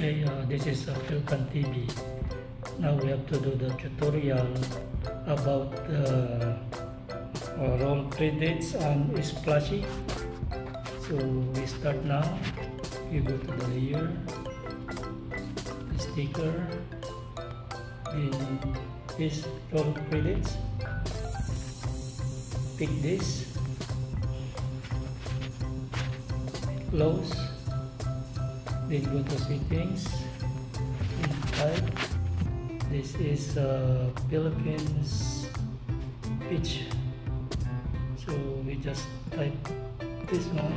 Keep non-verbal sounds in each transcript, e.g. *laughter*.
Okay, uh, this is a PhilCan TV. Now we have to do the tutorial about the uh, roll credits and splashy. So we start now. You go to the layer, the sticker, then this roll credits. Pick this, close then go to settings type this is uh, Philippines pitch. So we just type this one.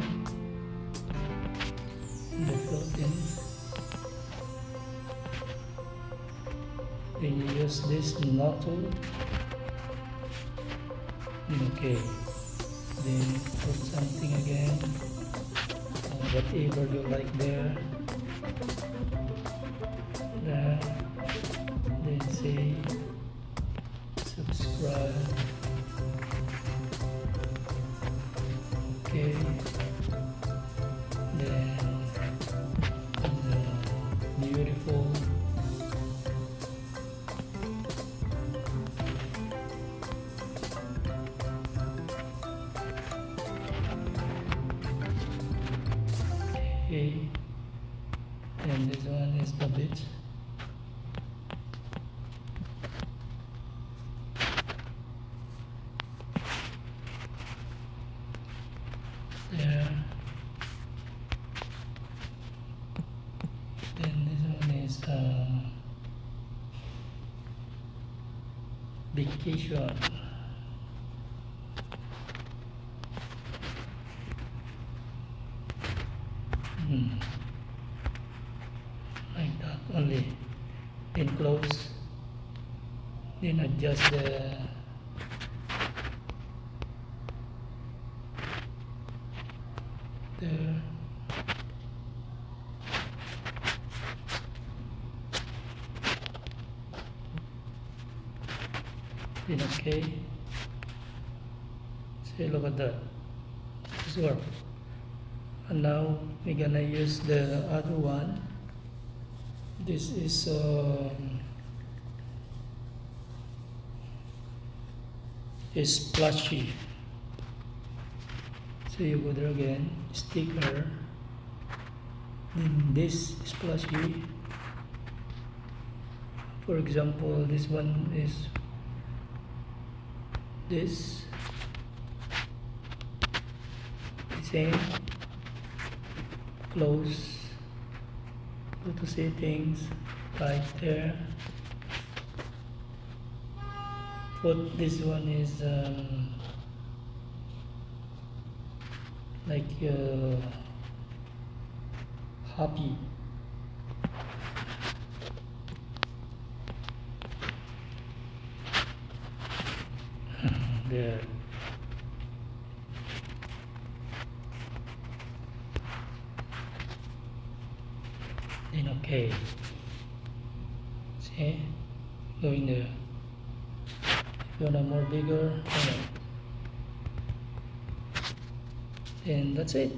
In the Philippines. Then you use this tool okay. Then put something again whatever you like there. Uh, there then say subscribe. Okay okay and this one is the beach there. Then this one is uh, vacation hmm. like that only close then adjust the there then okay. See look at that. This work. And now we're gonna use the other one this is um, is so you go there again sticker. Then this splashy for example this one is this. Same. Close to things right there. Put this one is um, like uh, happy. *laughs* There then okay see going there if you want a more bigger then that's it